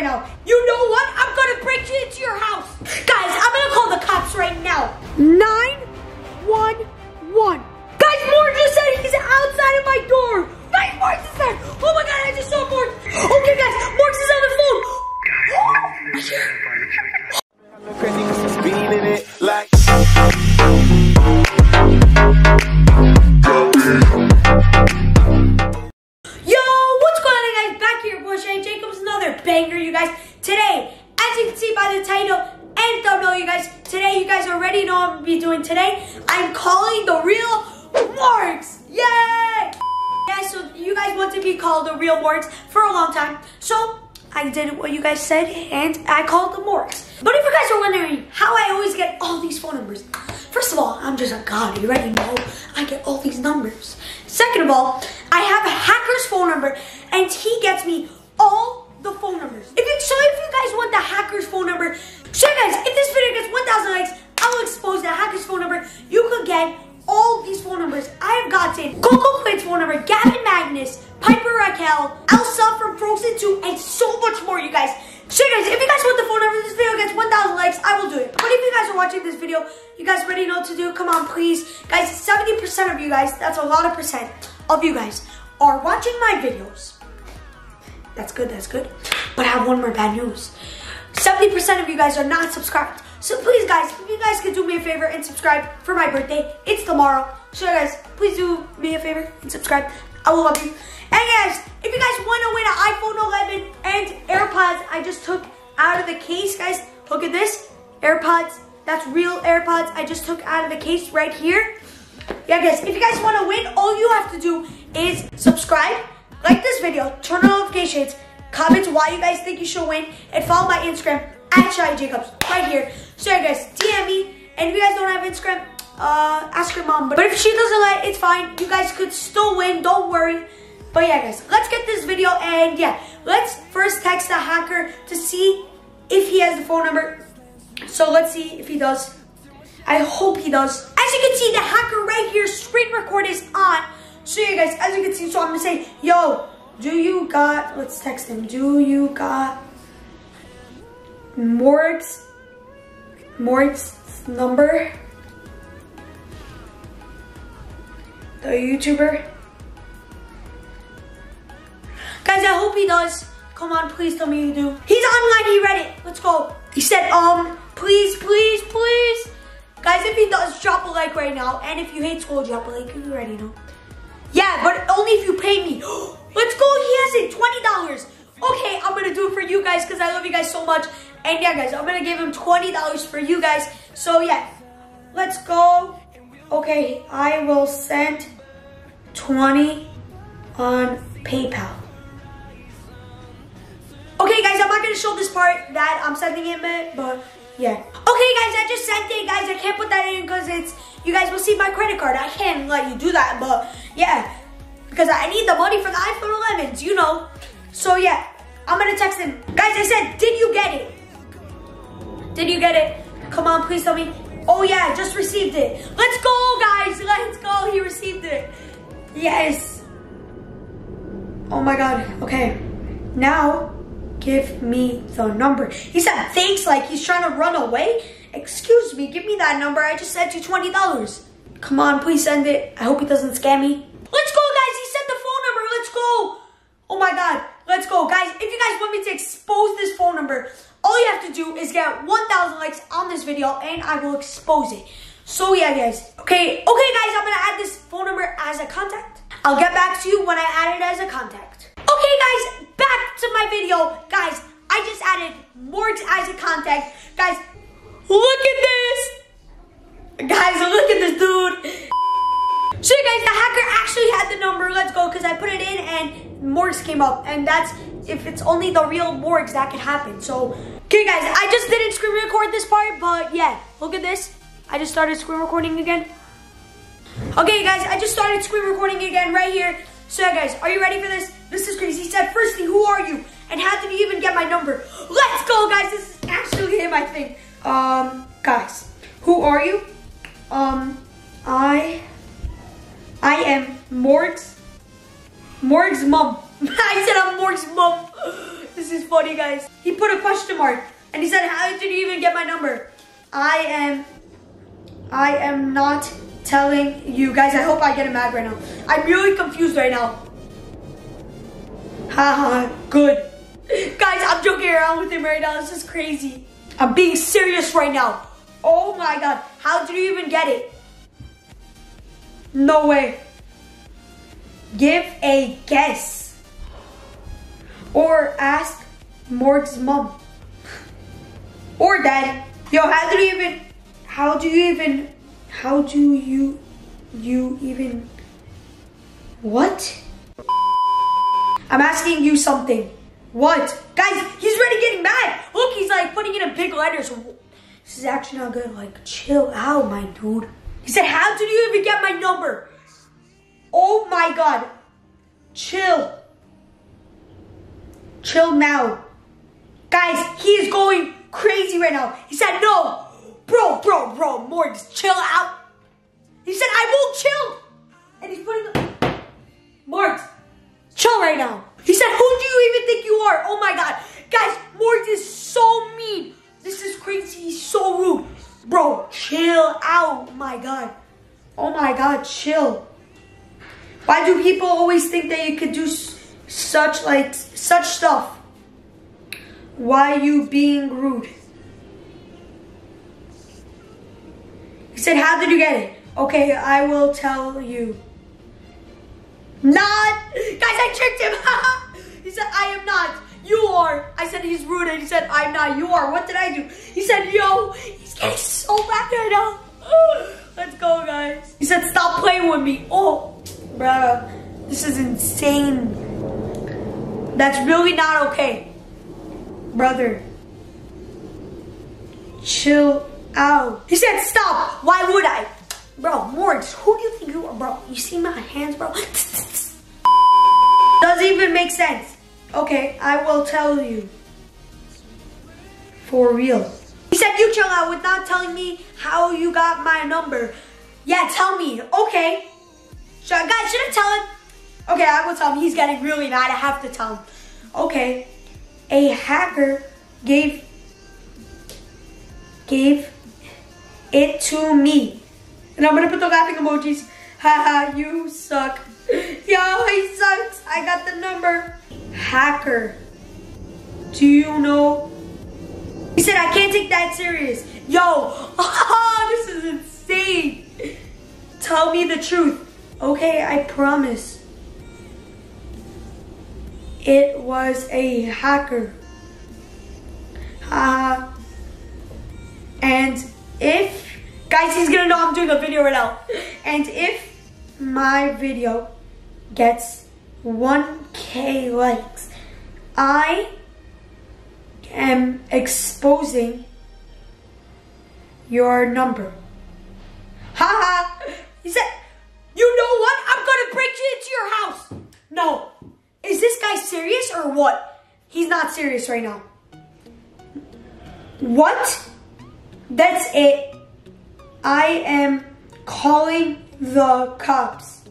right now. You know what? I'm gonna break you into your house. Guys, I'm gonna call the cops right now. 911. Guys, Morg just said he's outside of my door. Guys, Morg just said. Oh my god, I just saw Morg. Okay, guys, Morg is on the phone. Crazy called the real Morgz for a long time. So I did what you guys said and I called the Morgz. But if you guys are wondering how I always get all these phone numbers, first of all, I'm just a god. You already know I get all these numbers. Second of all, I have a hacker's phone number and he gets me all the phone numbers. If you, so if you guys want the hacker's phone number, so guys, if this video gets 1,000 likes, I will expose the hacker's phone number. You could get all these phone numbers I've gotten. Coco Quinn's phone number, Gavin Magnus, Piper Rockelle, Elsa from Frozen 2, and so much more, you guys. So guys, if you guys want the phone number, this video gets 1,000 likes, I will do it. But if you guys are watching this video, you guys already know what to do. Come please. Guys, 70% of you guys, that's a lot of percent of you guys, are watching my videos. That's good, that's good. But I have one more bad news. 70% of you guys are not subscribed. So please guys, if you guys could do me a favor and subscribe for my birthday, it's tomorrow. So guys, please do me a favor and subscribe. I will love you. And guys, if you guys want to win an iPhone 11 and AirPods I just took out of the case, guys, look at this. AirPods, that's real AirPods I just took out of the case right here. Yeah guys, if you guys want to win, all you have to do is subscribe, like this video, turn on notifications, comment why you guys think you should win, and follow my Instagram at Shy Jacobs right here. So yeah, guys, DM me. And if you guys don't have Instagram, uh, ask your mom. But if she doesn't let, it's fine. You guys could still win. Don't worry. But yeah, guys, let's get this video. And yeah, let's first text the hacker to see if he has the phone number. So let's see if he does. I hope he does. As you can see, the hacker right here, screen record is on. So yeah, guys, as you can see, so I'm gonna say, yo, do you got, let's text him, do you got Morg's, Morg's number? The YouTuber? Guys, I hope he does. Come on, please tell me you do. He's online, he read it. Let's go. He said, um, please, please, please. Guys, if he does, drop a like right now. And if you hate school, drop a like. You already know. Yeah, but only if you pay me. Let's go. He has it. $20. Okay, I'm going to do it for you guys because I love you guys so much. And yeah, guys, I'm going to give him $20 for you guys. So yeah, let's go. Okay, I will send 20 on PayPal. Okay, guys, I'm not going to show this part that I'm sending him it, but yeah. Okay, guys, I just sent it, guys. I can't put that in because it's, you guys will see my credit card. I can't let you do that, but yeah. Because I need the money for the iPhone 11s, you know. So yeah, I'm to text him. Guys, I said, did you get it? Did you get it? Come on, please tell me. Oh yeah, just received it. Let's go, guys. Let's go. He received it. Yes. Oh my God. Okay. Now, give me the number. He said thanks like he's trying to run away. Excuse me, give me that number. I just sent you $20. Come on, please send it. I hope he doesn't scam me. Let's go, guys. He sent the phone number. Let's go. Oh my God. Let's go. Guys, if you guys want me to expose this phone number, all you have to do is get 1,000 likes on this video and I will expose it. So yeah, guys. Okay, okay, guys, I'm gonna add this phone number as a contact. I'll get back to you when I add it as a contact. Okay, guys, back to my video. Guys, I just added Morgz as a contact. Guys, look at this. Guys, look at this dude. So guys, the hacker actually had the number. Let's go, because I put it in and Morgz came up. And that's, if it's only the real Morgz, that could happen. So, okay guys, I just didn't screen record this part, but yeah, look at this. I just started screen recording again. Okay guys, I just started screen recording again right here. So guys, are you ready for this? This is crazy. And how did you even get my number? Let's go, guys. This is actually him, I think. Um, guys, who are you? Um, I, I am Morg's, Morg's mom. I said I'm Morg's mom. This is funny, guys. He put a question mark and he said, How did you even get my number? I am, I am not telling you. Guys, I hope I get him mad right now. I'm really confused right now. Haha, good. Guys, I'm joking around with him right now. This is crazy. I'm being serious right now. Oh my god. How did you even get it? No way. Give a guess. Or ask Morg's mom. Or dad. Yo, how do you even how do you even how do you you even what? I'm asking you something. What? Guys, he's already getting mad. Look, he's like putting it in big letters. This is actually not good. Like, chill out, my dude. He said, how did you even get my number? Oh my God. Chill. Chill now. Guys, he is going crazy right now. He said, no. Bro, bro, bro, more just chill out. He said, I won't chill. And he's putting. Mort, chill right now. He said, who do you even think you are? Oh my God. Guys, Mort is so mean. This is crazy. He's so rude. Bro, chill out. Oh my God. Oh my God, chill. Why do people always think that you could do such like such stuff? Why you being rude? He said, how did you get it? Okay, I will tell you. Not, guys, I tricked him. he said, I am not. You are. I said he's rude, and he said, I'm not. You are. What did I do? He said, yo, he's getting oh. so mad right now. Let's go, guys. He said, stop playing with me. Oh, bruh, this is insane. That's really not okay. Brother, chill out. He said, stop. Why would I? Bro, Morris, who do you think you are, bro? You see my hands, bro? Doesn't even make sense. Okay, I will tell you. For real. He said you chill out with not telling me how you got my number. Yeah, tell me. Okay. Should, guys, should I tell him? Okay, I will tell him. He's getting really mad. I have to tell him. Okay. A hacker gave gave it to me. And I'm gonna put the laughing emojis. Haha, you suck. Yo, he sucks. I got the number. Hacker. Do you know? He said, I can't take that serious. Yo, oh, this is insane. Tell me the truth. Okay, I promise. It was a hacker. Uh, and if, guys, he's gonna know I'm doing a video right now. And if my video gets 1k likes, I am exposing your number. Haha! he said, you know what? I'm gonna break you into your house. No. Is this guy serious or what? He's not serious right now. What? That's it. I am calling the cops.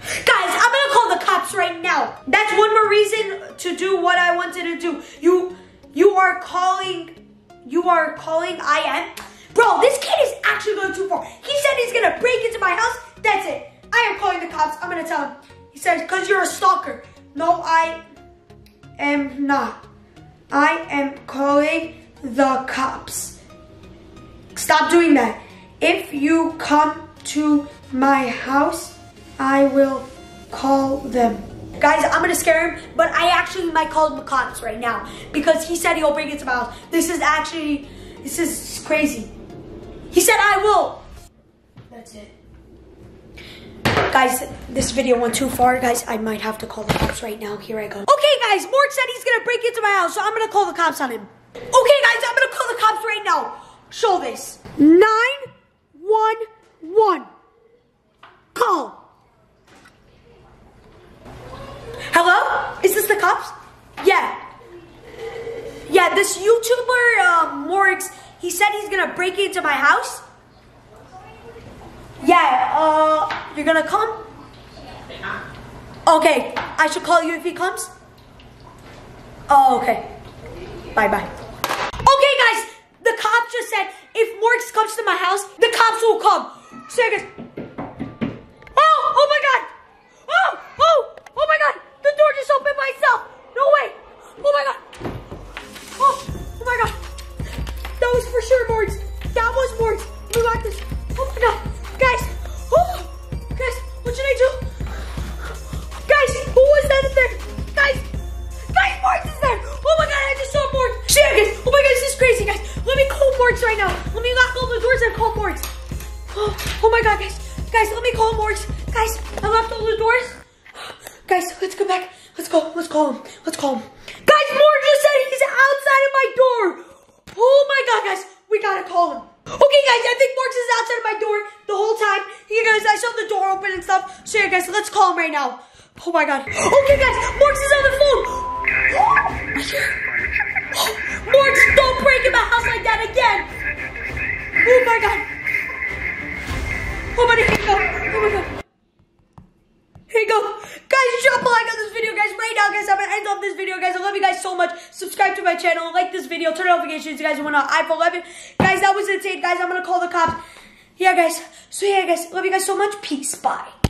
Guys, I'm gonna call the cops right now. That's one more reason to do what I wanted to do. You, you are calling, you are calling I am. Bro, this kid is actually going too far. He said he's gonna break into my house. That's it. I am calling the cops. I'm gonna tell him. He says, cause you're a stalker. No, I am not. I am calling the cops. Stop doing that. If you come to my house, I will call them. Guys, I'm gonna scare him, but I actually might call the cops right now because he said he'll break into my house. This is actually, this is crazy. He said I will. That's it. Guys, this video went too far. Guys, I might have to call the cops right now. Here I go. Okay, guys, Morg said he's gonna break into my house, so I'm gonna call the cops on him. Okay, guys, I'm gonna call the cops right now. Show this. 911. Call. Hello? Is this the cops? Yeah. Yeah, this YouTuber, uh, Morgz, he said he's gonna break into my house. Yeah, uh, you're gonna come? Okay, I should call you if he comes? Oh, okay. Bye bye. Okay, guys, the cop just said if Morgz comes to my house, the cops will come. So, guys. Call Morgz. Oh, oh my god, guys. Guys, let me call Morgz. Guys, I left all the doors. Guys, let's go back. Let's go. Let's call him. Let's call him. Guys, Morgz just said he's outside of my door. Oh my god, guys. We gotta call him. Okay, guys, I think Morgz is outside of my door the whole time. Here, guys, I saw the door open and stuff. So, yeah, guys, let's call him right now. Oh my god. Okay, guys, Morgz is on the phone. Morgz, don't break in my house like that again. Oh, oh my god. Oh my god. Oh my god. Here you go. Guys, drop a like on this video, guys. Right now, guys, I'm gonna end off this video, guys. I love you guys so much. Subscribe to my channel, like this video, turn on notifications, you guys want an iPhone 11. Guys, that was insane, guys. I'm gonna call the cops. Yeah, guys. So, yeah, guys, love you guys so much. Peace. Bye.